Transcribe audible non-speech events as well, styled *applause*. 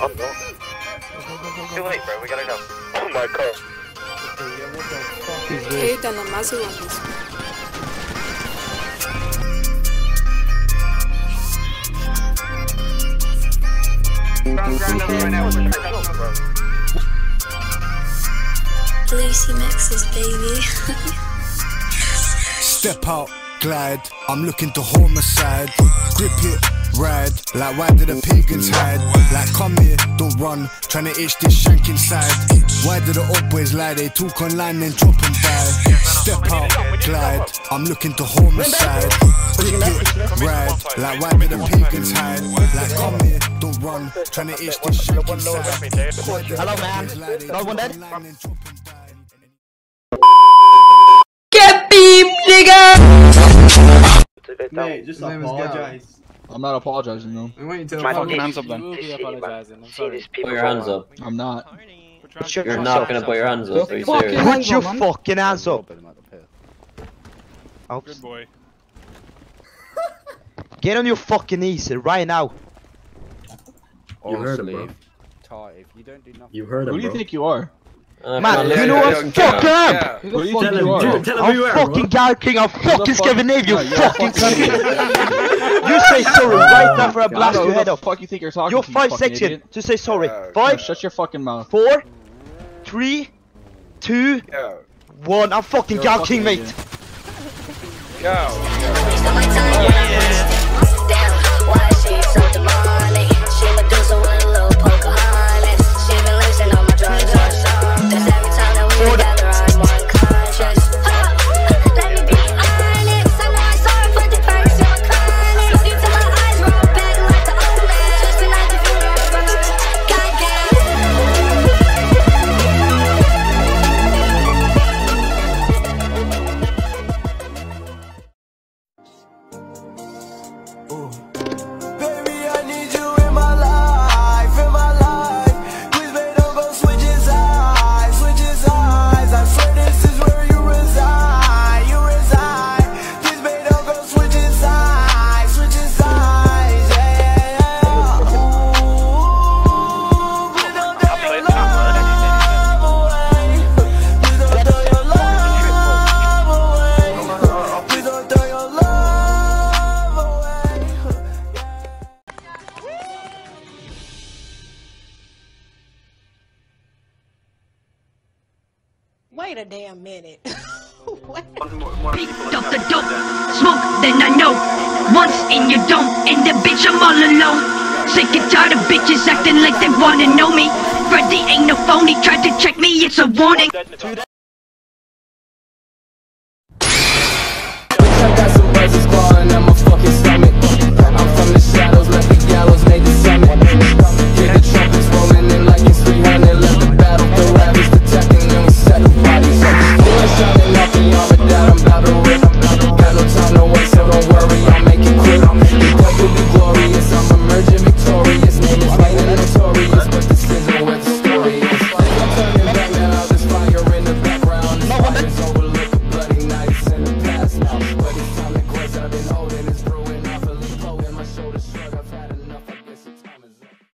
I'm north. Too late, bro. We gotta go. Oh my god. i'm na mazula mesmo. Lucy mixes, baby. Step out, glide. I'm looking to homicide. Grip it ride. Like why did the pagans hide? Like come here, don't run. Trying to itch this shank inside. Why did the up boys lie? They talk online and drop and die. Step out, glide. I'm looking to homicide. Grip it, ride. Like why did the pagans hide? Like come here, don't run. Trying to itch this shank inside. Hello, man. Another one dead? Get beam, nigga! Mate, just apologize. I'm not apologizing though. I want you to My apologize. fucking hands up then. You will be apologizing. I'm sorry. Put your hands up. I'm not. You're not gonna put your hands up. Are you Fucking serious? put your fucking hands up. Oops. Good boy. *laughs* Get on your fucking knees right now. You heard him, bro. You heard him, Who do you bro. think you are? Uh, Man, you know what? Fuck him! Who do you Tell think him, you are? tell him who you I'm fucking bro. Gal King, I'm *laughs* fucking fuck- Scandinavian, you Yeah, you're fucking fucking cunt. You say sorry *laughs* right now for I I blast don't your head the up. fuck you think you're talking You're to, you five fucking section. idiot. Just say sorry. Yo, Five, Shut your fucking mouth. four, three, two, Yo. one. I'm fucking You're a Gal fucking King, mate. idiot. Yo. Wait a damn minute. *laughs* what? Picked up the dope, smoke, then I know. Once and you don't, and the bitch I'm all alone. Sick and tired of bitches acting like they wanna know me. Freddy ain't no phony, tried to check me, it's a warning.